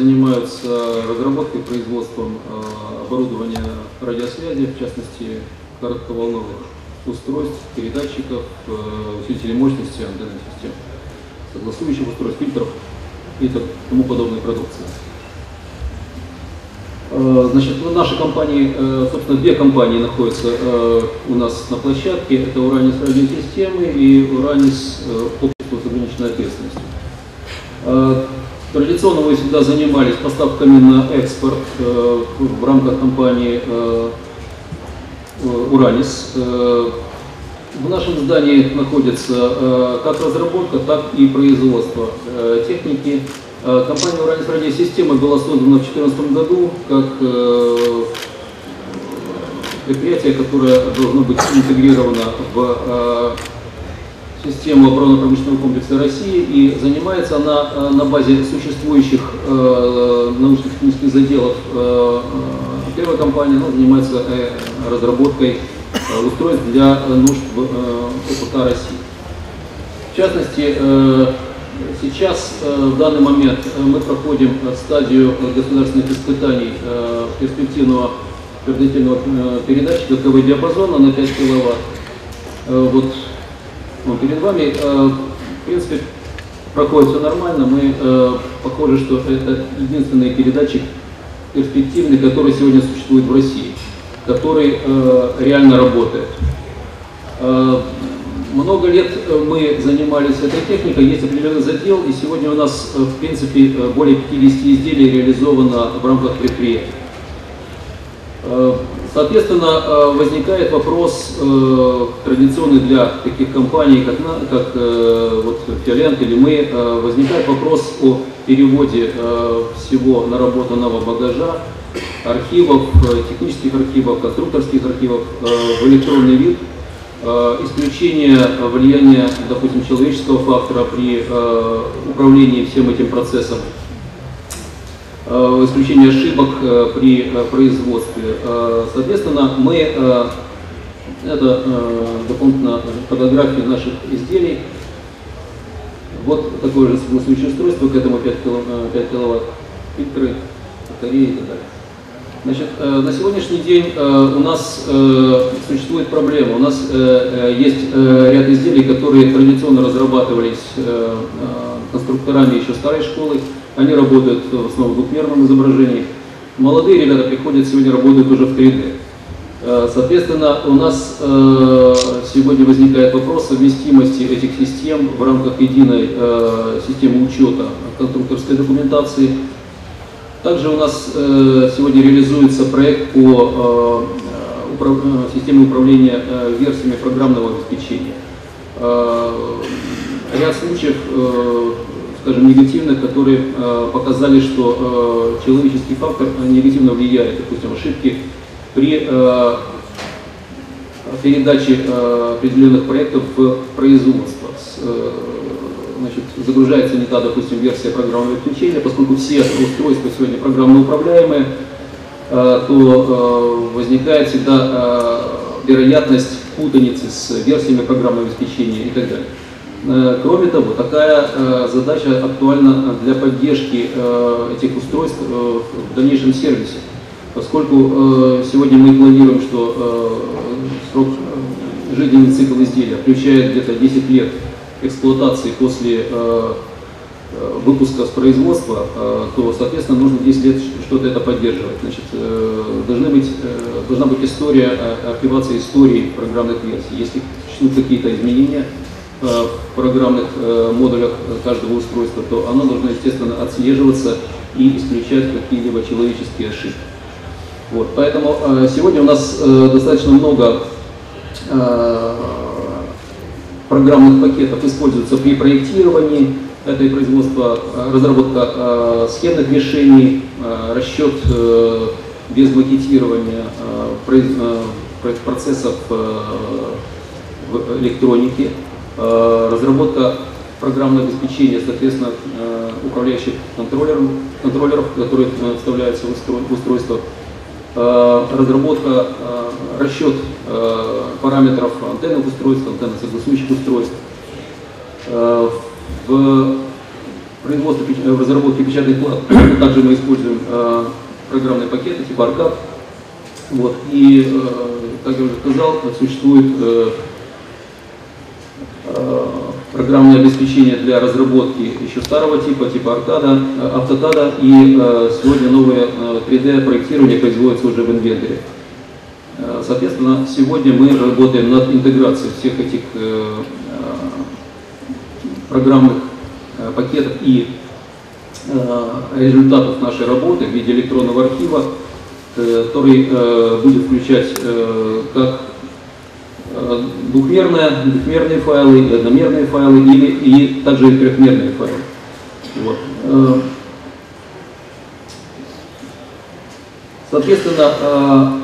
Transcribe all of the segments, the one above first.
занимаются разработкой, производством э, оборудования радиосвязи, в частности, коротковолновых устройств, передатчиков, э, усилителей мощности, антенных систем, согласующих устройств, фильтров и тому подобной продукции. Э, значит, в нашей компании, собственно, две компании находятся у нас на площадке. Это Уранис радиосистемы и Уранис общество с ограниченной ответственностью. Традиционно мы всегда занимались поставками на экспорт в рамках компании Уранис. В нашем здании находится как разработка, так и производство техники Э, компания «Уранис радиосистемы» была создана в 2014 году как э, предприятие, которое должно быть интегрировано в э, систему оборонно-промышленного комплекса России и занимается она на базе существующих научно-технических заделов первой компании, она занимается разработкой устройств для нужд ОПК России. В частности, Сейчас, э, в данный момент, э, мы проходим стадию государственных испытаний э, перспективного предварительного передатчика КВ диапазона на 5 киловатт. Вот он перед вами. В принципе, проходит все нормально. Мы похоже, что это единственный передатчик перспективный, который сегодня существует в России, который реально работает. Много лет э, мы занимались этой техникой, есть определенный задел, и сегодня у нас, э, в принципе, э, более 50 изделий реализовано в рамках предприятия. Соответственно, возникает вопрос традиционный для таких компаний, как, как вот, Фиолент или мы, возникает вопрос о переводе всего наработанного багажа, архивов, технических архивов, конструкторских архивов в электронный вид – Э, исключение влияния, допустим, человеческого фактора при э, управлении всем этим процессом, э, исключение ошибок при производстве. Соответственно, мы, это дополнительно фотографии наших изделий, вот такое же согласующее устройство, к этому 5 киловатт фильтры, батареи и так далее. Значит, э, на сегодняшний день э, у нас э, существует проблема. У нас есть ряд изделий, которые традиционно разрабатывались конструкторами еще старой школы. Они работают в основном в двухмерном изображении. Молодые ребята приходят сегодня, работают уже в 3D. Соответственно, у нас сегодня возникает вопрос совместимости этих систем в рамках единой системы учета конструкторской документации также у нас э, сегодня реализуется проект по э. Э, системе управления э, версиями программного обеспечения. Ряд случаев, э, скажем, негативных, которые э, показали, что э, человеческий фактор негативно влияет, допустим, ошибки при передаче определенных проектов в производство. Значит, загружается не та, допустим, версия программного обеспечения, поскольку все устройства сегодня программно управляемые, то возникает всегда вероятность путаницы с версиями программного обеспечения и так далее. Кроме того, такая задача актуальна для поддержки этих устройств в дальнейшем сервисе, поскольку сегодня мы планируем, что срок жизненный цикл изделия включает где-то 10 лет эксплуатации после э, э, выпуска с производства, э, то, соответственно, нужно 10 лет что-то это поддерживать. Значит, должны быть, должна быть история, архивация истории программных версий. Если существуют какие-то изменения в программных модулях каждого устройства, то оно должно, естественно, отслеживаться и исключать какие-либо человеческие ошибки. Вот, поэтому сегодня у нас достаточно много программных пакетов используются при проектировании, это и производство, э, разработка э, схемных решений, э, расчет без макетирования процессов в электронике, разработка программного обеспечения, соответственно, управляющих контроллеров, контроллеров которые вставляются в устройство, разработка, расчет параметров антенных устройств, антенно согласующих устройств. Э, в производстве, в разработке печатных плат также мы используем программные пакеты типа ARCAD. Вот. И, как я уже сказал, существует программное обеспечение для разработки еще старого типа, типа Аркада, Автокада, и сегодня новое 3D проектирование производится уже в инвентаре. Соответственно, сегодня мы работаем над интеграцией всех этих программных пакетов и результатов нашей работы в виде электронного архива, который будет включать как двухмерные, двухмерные файлы, одномерные файлы или, и также и трехмерные файлы. Вот. Соответственно,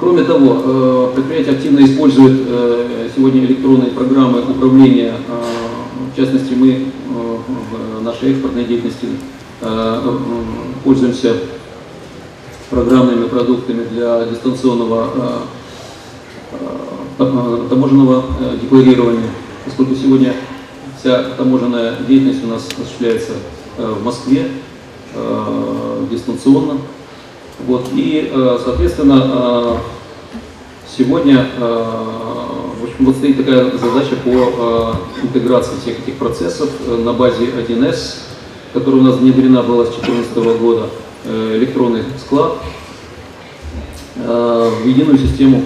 Кроме того, э, предприятие активно использует э, сегодня электронные программы управления. Э, в частности, мы в нашей экспортной деятельности пользуемся программными продуктами для дистанционного таможенного декларирования, поскольку сегодня вся таможенная деятельность у нас осуществляется в Москве дистанционно. Вот, и, э, соответственно, э, сегодня э, в общем, вот стоит такая задача по интеграции всех этих процессов на базе 1С, которая у нас внедрена была с 2014 года, электронный склад, в единую систему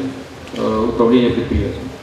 управления предприятием.